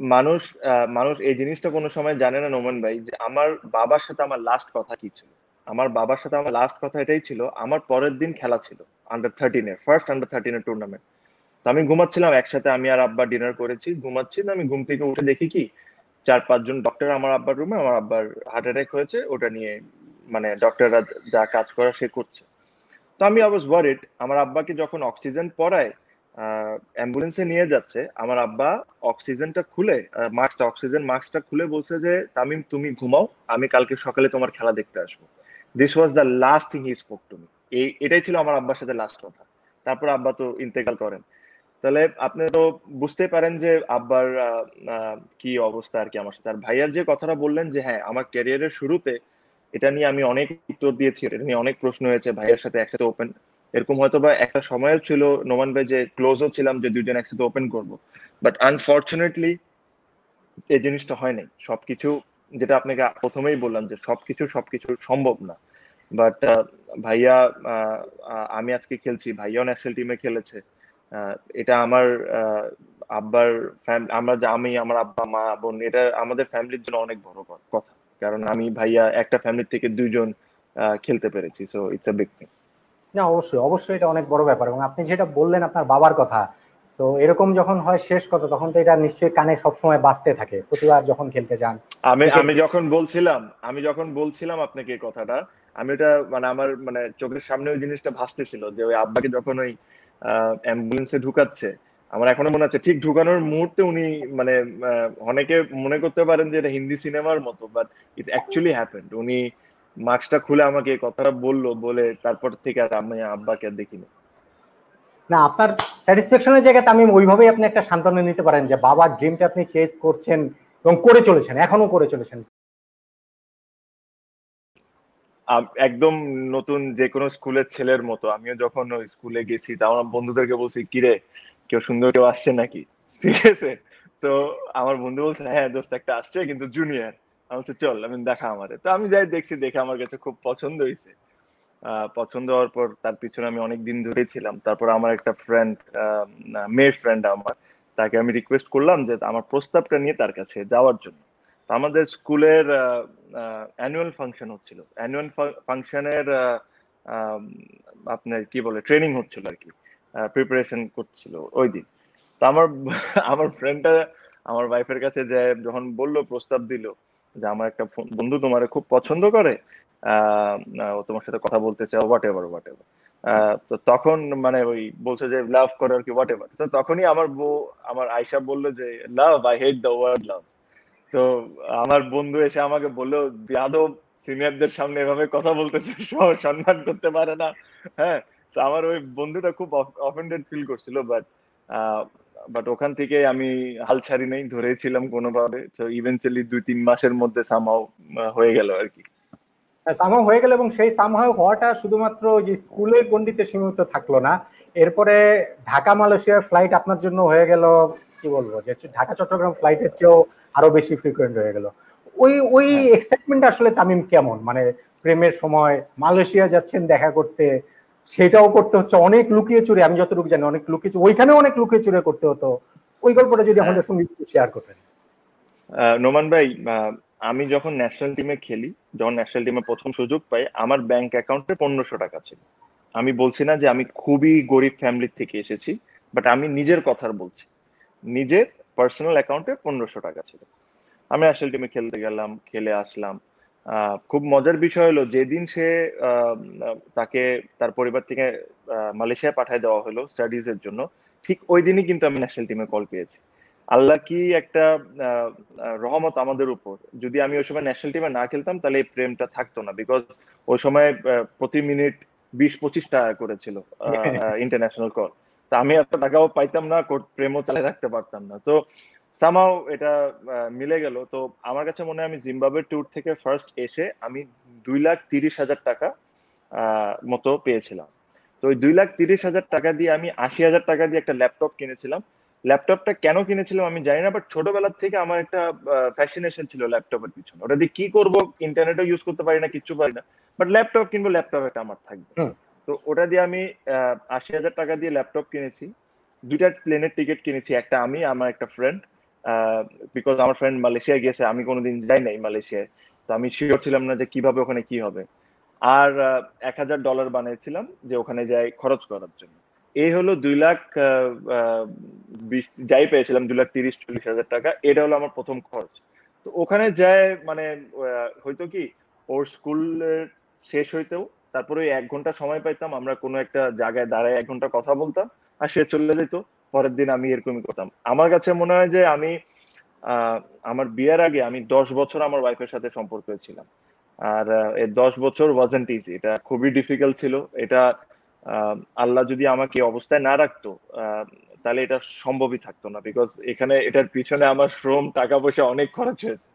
মানুষ মানুষ এই জিনিসটা কোনো সময় জানে না নোমান ভাই, যে আমার বাবার সাথে আমার লাস্ট কথা কি ছিল? আমার বাবার সাথে আমার লাস্ট কথা এটাই ছিল, আমার পরের দিন খেলা ছিল আন্ডার থার্টিনের ফার্স্ট আন্ডার থার্টিনের টুর্নামেন্ট তো আমি ঘুমাচ্ছিলাম, একসাথে আমি আর আব্বা ডিনার করেছি, ঘুমাচ্ছি আমি ঘুম থেকে উঠে দেখি কি, চার পাঁচজন ডক্টর আমার আব্বার রুমে আমার আব্বার হার্ট অ্যাটাক হয়েছে, ওটা নিয়ে মানে ডক্টররা যা কাজ করা সে করছে। তো আমি আই ওয়াজ ওয়ারিড আমার আব্বাকে যখন অক্সিজেন পড়ায় অ্যাম্বুলেন্সে নিয়ে যাচ্ছে। আমার আব্বা অক্সিজেনটা খুলে মাস্কটা অক্সিজেন মাস্কটা খুলে বলছে যে, তামিম, তুমি ঘুমাও, আমি কালকে সকালে তোমার খেলা দেখতে আসব। This was the last thing he spoke to me এই, এটাই ছিল আমার আব্বার সাথে লাস্ট কথা। তারপর আব্বা তো ইন্তেকাল করেন। তাহলে আপনি তো বুঝতে পারেন যে আব্বার কি অবস্থা আর কি আমার সাথে। আর ভাইয়ার যে কথাটা বললেন যে হ্যাঁ আমার ক্যারিয়ারের শুরুতে এটা নিয়ে আমি অনেক উত্তর দিয়েছি, এটা নিয়ে অনেক প্রশ্ন হয়েছে, ভাইয়ের সাথে একসাথে ওপেন এরকম হয়তো বা একটা সময়ও ছিল, নোমান ভাই যে ক্লোজও ছিলাম যে দুইজন একসাথে ওপেন করব। বাট আনফর্চুনেটলি এই জিনিসটা হয় নাই। সবকিছু যেটা আপনাকে প্রথমেই বললাম যে সবকিছু সবকিছু সম্ভব না। বাট ভাইয়া আমি আজকে খেলছি, ভাইয়াও ন্যাশনাল টিমে খেলেছে। এটা আমার আব্বার আমরা আমি, আমার আব্বা, মা, বোন, এটা আমাদের ফ্যামিলির জন্য অনেক বড় কথা। কারণ আমি, ভাইয়া একটা ফ্যামিলি থেকে দুইজন খেলতে পেরেছি। So it's a big thing না অবশ্যই অবশ্যই এটা অনেক বড় ব্যাপার। এবং আপনি যেটা বললেন আপনার বাবার কথা তো এরকম যখন হয় শেষ কথা তখন তো এটা নিশ্চয়ই কানে সবসময় বাঁচতে থাকে প্রতিবার যখন খেলতে যান। আমি আমি যখন বলছিলাম আমি যখন বলছিলাম আপনাকে এই কথাটা আমি এটা মানে আমার মানে চোখের সামনে ওই জিনিসটা ভাসতেছিল যে ওই আব্বাকে যখন ওই অ্যাম্বুলেন্সে ঢুকাচ্ছে আমার এখনও মনে হচ্ছে ঠিক ঢুকানোর মুহূর্তে উনি মানে অনেকে মনে করতে পারেন যে এটা হিন্দি সিনেমার মতো বাট ইট অ্যাকচুয়ালি হ্যাপেন্ড উনি মাস্কটা খুলে আমাকে কথাটা বলল বলে তারপর থেকে আর আমি আব্বাকে আর দেখিনি। না আপনার স্যাটিসফ্যাকশনের জায়গাতে আমি ওইভাবেই আপনি একটা সান্ত্বনা নিতে পারেন যে বাবার ড্রিমটা আপনি চেস করছেন এবং করে চলেছেন এখনও করে চলেছেন। একদম নতুন যে কোনো স্কুলের ছেলের মতো। আমিও যখন ওই স্কুলে গেছি তা আমার বন্ধুদেরকে বলছি কিরে কেউ সুন্দর কেউ আসছে নাকি? ঠিক আছে? তো আমার বন্ধু বলছে হ্যাঁ দোস্ত একটা আসছে কিন্তু জুনিয়র আমি চল, আমি দেখা আমারে তো আমি যাই দেখছি, দেখে আমার কাছে খুব পছন্দ হয়েছে। পছন্দ হওয়ার পর তার পিছনে আমি অনেক দিন ধরে ছিলাম। তারপর আমার একটা ফ্রেন্ড মেয়ের ফ্রেন্ড আমার, তাকে আমি রিকোয়েস্ট করলাম যে আমার প্রস্তাবটা নিয়ে তার কাছে যাওয়ার জন্য। আমাদের স্কুলের অ্যানুয়াল ফাংশন হচ্ছিল। অ্যানুয়াল ফাংশনের আপনার কি বলে ট্রেনিং হচ্ছিল আর কি। প্রিপারেশন করছিল ওই দিন। তো আমার আমার ফ্রেন্ডটা আমার ওয়াইফের কাছে যে, যখন বলল, প্রস্তাব দিল যে আমার একটা বন্ধু তোমার খুব পছন্দ করে ও তোমার সাথে কথা বলতে চাও হোয়াট এভার হোয়াট এভার তো তখন মানে ওই বলছে যে লাভ করে আর কি হোয়াট এভার তো তখনই আমার বউ, আমার আয়সা বলল যে love I hate the word love তো আমার বন্ধু এসে আমাকে বলল যাদব সিনিয়রদের সামনে এভাবে কথা বলতেছে সম্মান করতে পারে না। হ্যাঁ তো আমার ওই বন্ধুটা খুব অফেন্ডেড ফিল করছিল বাট বাট ওখান থেকে আমি হাল ছাড়ি নেই ধরেছিলাম কোনোভাবে। তো ইভেন্চুয়ালি দুই তিন মাসের মধ্যে সামাও হয়ে গেল আর কি। সামহাও হয়ে গেল এবং সেই সামহাও হওয়াটা শুধুমাত্র যে স্কুলে গণ্ডিতে সীমিত থাকল না। এরপরে ঢাকা মালয়েশিয়ার ফ্লাইট আপনার জন্য হয়ে গেল কি বলব যে ঢাকা চট্টগ্রাম ফ্লাইটের চেয়েও আরও বেশি ফ্রিকোয়েন্ট হয়ে গেল। ওই ওই এক্সাইটমেন্ট আসলে তামিম কেমন? মানে প্রেমের সময় মালয়েশিয়া যাচ্ছেন দেখা করতে সেটাও করতে হচ্ছে। অনেক লুকিয়ে চুরে আমি যতটুকু জানি অনেক লুকিয়ে ওইখানেও অনেক লুকিয়ে চুরে করতে হতো। ওই গল্পটা যদি আমাদের সঙ্গে শেয়ার করতেন। নোমান ভাই আমি যখন ন্যাশনাল টিমে খেলি যখন ন্যাশনাল টিমে প্রথম সুযোগ পাই আমার ব্যাংক অ্যাকাউন্টে পনেরোশো টাকা ছিল। আমি বলছি না যে আমি খুবই গরিব ফ্যামিলি থেকে এসেছি বাট আমি নিজের কথার বলছি। নিজের পার্সোনাল অ্যাকাউন্টে পনেরোশো টাকা ছিল। আমি ন্যাশনাল টিমে খেলতে গেলাম খেলে আসলাম। খুব মজার বিষয় হলো যেদিন সে তাকে তার পরিবার থেকে মালয়েশিয়া পাঠায় দেওয়া হলো স্টাডিজ এর জন্য ঠিক ওই দিনই কিন্তু আমি ন্যাশনাল টিমে কল পেয়েছি। আল্লাহ কি একটা রহমত আমাদের উপর। যদি আমি ওই সময় ন্যাশনাল টিমে না খেলতাম তাহলে এই প্রেমটা থাকতো না বিকজ ওই সময় প্রতি মিনিট বিশ পঁচিশ টাকা করেছিল ইন্টারন্যাশনাল কল তা আমি এত টাকাও পাইতাম না প্রেমও চালিয়ে রাখতে পারতাম না। তো সামাও এটা মিলে গেল। তো আমার কাছে মনে হয় আমি জিম্বাবুয়ের ট্যুর থেকে ফার্স্ট এসে আমি দুই লাখ তিরিশ হাজার টাকা মতো পেয়েছিলাম। তো ওই দুই লাখ তিরিশ হাজার টাকা দিয়ে আমি আশি হাজার টাকা দিয়ে একটা ল্যাপটপ কিনেছিলাম। ল্যাপটপটা কেন কিনেছিলাম আমি জানি না বাট ছোটবেলার থেকে আমার একটা ফ্যাসিনেশন ছিল ল্যাপটপের পিছনে। ওটা দিয়ে কি করব ইন্টারনেটও ইউজ করতে পারি না কিচ্ছু পারি না বাট ল্যাপটপ কিনবো ল্যাপটপ একটা আমার থাকবে। তো ওটা দিয়ে আমি আশি হাজার টাকা দিয়ে ল্যাপটপ কিনেছি। দুইটা প্লেনের টিকিট কিনেছি একটা আমি আমার একটা ফ্রেন্ড বিকজ আমার ফ্রেন্ড মালয়েশিয়া গেছে আমি কোনোদিন যাই নাই মালয়েশিয়ায়। তো আমি শিওর ছিলাম না যে কীভাবে ওখানে কি হবে। আর এক হাজার ডলার বানিয়েছিলাম যে ওখানে যাই খরচ করার জন্য। এই হলো দুই লাখ যাই পেয়েছিলাম দুই লাখ তিরিশ, চল্লিশ হাজার টাকা, এটা হলো আমার প্রথম খরচ। তো ওখানে যায় মানে হয়তো কি, ওর স্কুল শেষ হইতেও, তারপরে এক ঘণ্টা সময় পাইতাম, আমরা কোনো একটা জায়গায় দাঁড়ায় এক ঘণ্টা কথা বলতাম, আর সে চলে যেত। পরের দিন আমি এরকমই করতাম। আমার কাছে মনে হয় যে আমি আমার বিয়ের আগে আমি দশ বছর আমার ওয়াইফের সাথে সম্পর্ক ছিলাম। আর এই দশ বছর ওয়াজেন্ট ইজি এটা খুবই ডিফিকাল্ট ছিল। এটা আল্লাহ যদি আমাকে অবস্থায় না রাখতো তাহলে এটা সম্ভবই থাকতো না। বিকজ এখানে এটার পিছনে আমার শ্রম, টাকা পয়সা অনেক খরচ হয়েছে।